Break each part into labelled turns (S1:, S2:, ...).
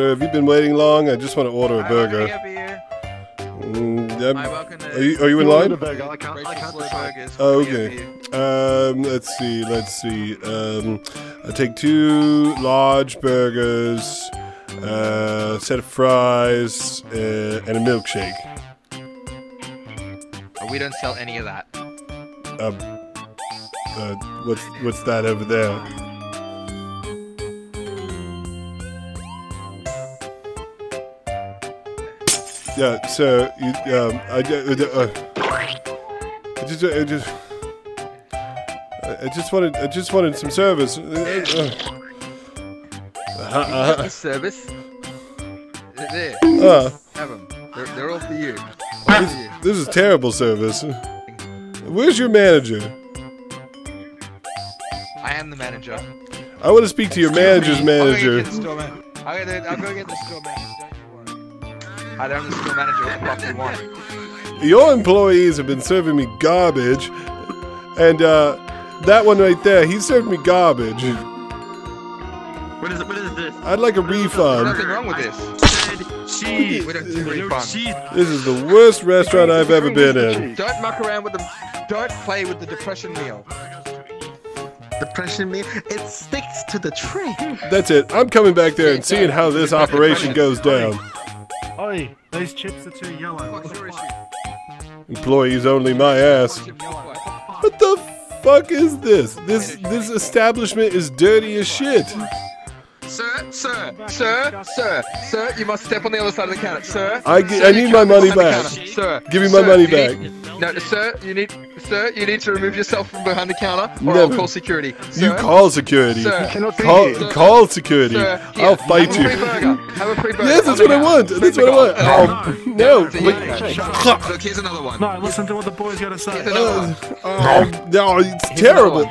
S1: Sir, have you been waiting long? I just want to order a burger.
S2: welcome to Yep
S1: Mm, yep. Are you, are you in line?
S3: I can't, I can't
S2: Burgers.
S1: Oh,
S2: What can I
S1: okay.
S2: get
S1: Um, let's see, let's see. Um, I take two large burgers, uh, a set of fries, uh, and a milkshake.
S2: We don't sell any of that.
S1: Um, uh, what's what's that over there? Yeah, so you, um, I, uh, I just, I just, I just wanted, I just wanted some service. Uh, uh, uh,
S2: service. There,
S1: uh,
S2: have them. They're, they're all for you. All
S1: this,
S2: for you.
S1: this is terrible service. Where's your manager?
S2: I am the manager.
S1: I want to speak to your manager's manager.
S2: get the store man. I'll, go, I'll go get the store manager. Don't you worry. I don't have the store manager. What the fuck do you want?
S1: Your employees have been serving me garbage, and uh, that one right there, he served me garbage.
S3: What is it? What is this?
S1: I'd like a
S2: There's
S1: refund.
S2: nothing wrong with this.
S3: Cheese.
S2: We don't do
S3: No
S2: refunds.
S3: cheese.
S1: This is the worst restaurant I've ever been in.
S2: Don't muck around with them. Don't play with the depression meal.
S3: Depression meal. It sticks to the tray.
S1: That's it. I'm coming back there and seeing how this operation goes down.
S4: Oi, those chips are too yellow. What
S2: What's
S4: the
S2: your
S4: fuck?
S2: issue?
S1: Employees only my ass.
S2: What's your fight?
S1: What the fuck is this? This this establishment is dirty as shit.
S2: Sir, sir, sir, sir, sir, you must step on the other side of the counter, sir.
S1: I, ge-
S2: Sir,
S1: I need my money back.
S2: Sir,
S1: Give me
S2: sir,
S1: my money back.
S2: need- no, sir, you need, sir, you need to remove yourself from behind the counter, or
S1: Never.
S2: I'll call security.
S1: You call security.
S2: Sir,
S3: Cannot be
S1: Call,
S3: here.
S1: call security.
S2: Sir,
S1: I'll fight you.
S2: Have a free burger.
S1: Yes, that's what I
S2: a
S1: want. That's what I want. Oh, no.
S2: So you-
S1: Wait.
S2: Look, here's another one.
S4: No, listen to what the boys gotta say.
S2: Here's another one.
S1: Oh, no, it's terrible.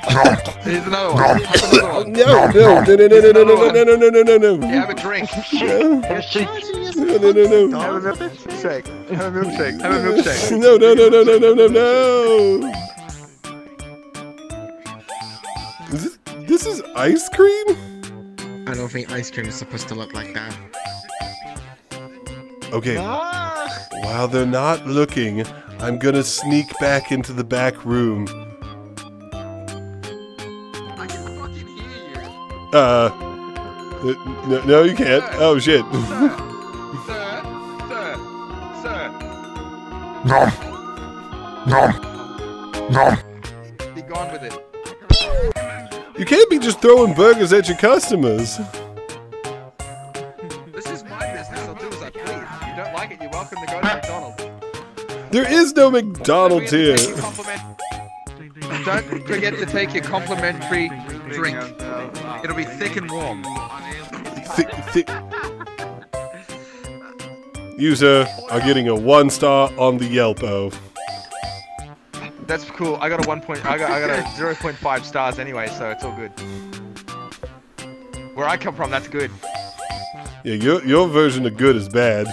S2: Here's another one. Have another one.
S1: No, no, no, no, no, no, no, no, no, no, no, no, no, no.
S2: Yeah, have a drink.
S1: No, no, no, no.
S2: Have a milkshake. Have a milkshake. Have a milkshake.
S1: No, no, no, no, no, no, no, no. This, this is ice cream?
S5: I don't think ice cream is supposed to look like that.
S1: Okay, while they're not looking, I'm gonna sneak back into the back room.
S2: I can fucking hear you.
S1: Uh, no, no you can't. Oh, shit.
S2: Sir, sir, sir, sir.
S1: Can't be just throwing burgers at your customers.
S2: This is my business. I'll do as I please. If you don't like it, you're welcome to go to McDonald's.
S1: There is no McDonald's here.
S2: Take your compliment- Don't forget to take your complimentary drink. It'll be thick and warm.
S1: Thick, thick. You, sir, are getting a one star on the Yelpo.
S2: That's cool. I got a one point. I got I got a zero point five stars anyway, so it's all good. Where I come from, that's good.
S1: Yeah, your your version of good is bad.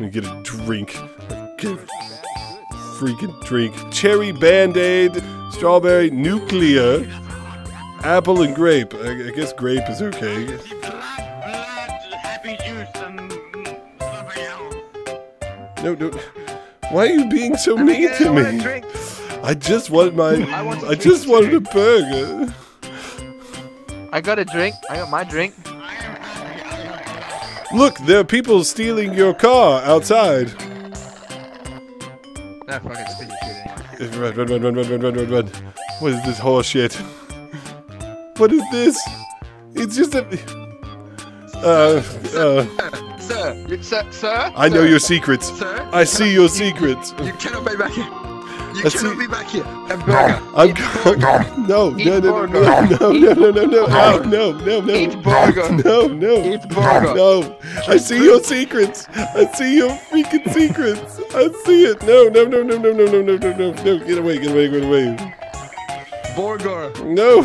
S1: You get a drink. Get a freaking drink. Cherry Band Aid, strawberry nuclear, apple and grape. I, I guess grape is okay.
S3: Happy juice and.
S1: No, no. Why are you being so mean to me? I just want my.
S2: I, want
S1: I just wanted a burger.
S2: I got a drink. I got my drink.
S1: Look, there are people stealing your car outside.
S2: No fucking shit.
S1: Run, run, run, run, run, run, run, run. What is this horse shit? What is this? It's just a. Uh, uh,
S2: sir, sir, sir.
S1: I know your secrets.
S2: Sir,
S1: I see your secrets.
S2: You cannot pay back. You
S1: I
S2: cannot
S1: see-
S2: be back here. A burger.
S1: I'm
S2: Eat
S1: going. No, no, no, no, no, no, no, no, no, no, no, no, no,
S2: Eat burger.
S1: no, no,
S2: Eat burger.
S1: no. I see your secrets. I see your freaking secrets. I see it. No, no, no, no, no, no, no, no, no, no, no. Get away, get away, get away.
S2: Burger.
S1: No.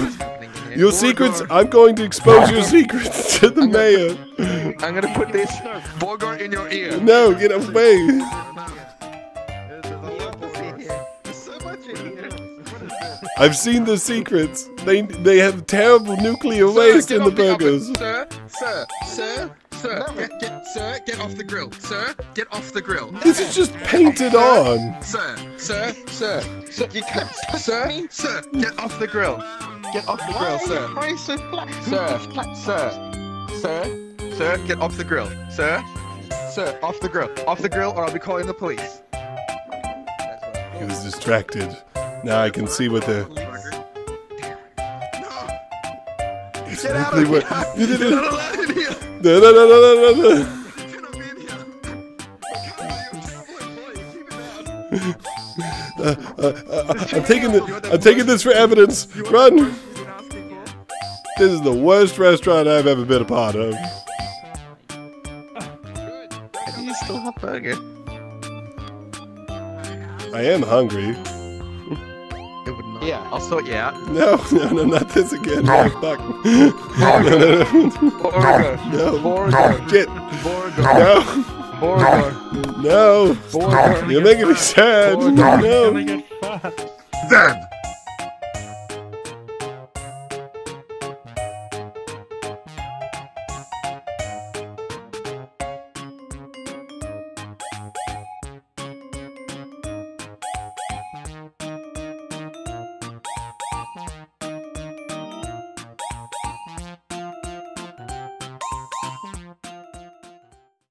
S1: Your secrets. I'm going to expose your secrets to the mayor.
S2: I'm gonna put this burger in your ear.
S1: No, get away. I've seen the secrets. They they have terrible nuclear waste in the
S2: Get off
S1: burgers.
S2: Sir, sir, sir, Sir, get, get, sir, get off the grill. Sir, get off the grill.
S1: This is just painted on.
S2: Sir, sir, sir, sir, you can't, sir, sir, get off the grill. Get off the grill, sir.
S3: Why are you so flat?
S2: Sir, sir, sir, sir, get off the grill. Sir, sir, off the grill. Off the grill, or I'll be calling the police.
S1: He was distracted. Now I can see what the.
S2: Get
S1: Exactly
S2: of
S1: what.
S2: here! You're not allowed in here!
S1: No, no, no, no, no, no, no.
S2: Cannot be here!
S1: Uh, uh, uh, I'm taking the, I'm taking this for evidence. Run! This is the worst restaurant I've ever been a part of.
S2: You still have burger.
S1: I am hungry.
S2: It would not. Yeah, I'll sort you out.
S1: No, no, no, not this again. No, fuck. No, no, no, no.
S2: Burger.
S1: No.
S2: Burger.
S1: Shit.
S2: Burger.
S1: No.
S2: Burger.
S1: No.
S2: Burger.
S1: You're making me sad.
S4: Can I
S1: No.
S4: get fat?
S3: Then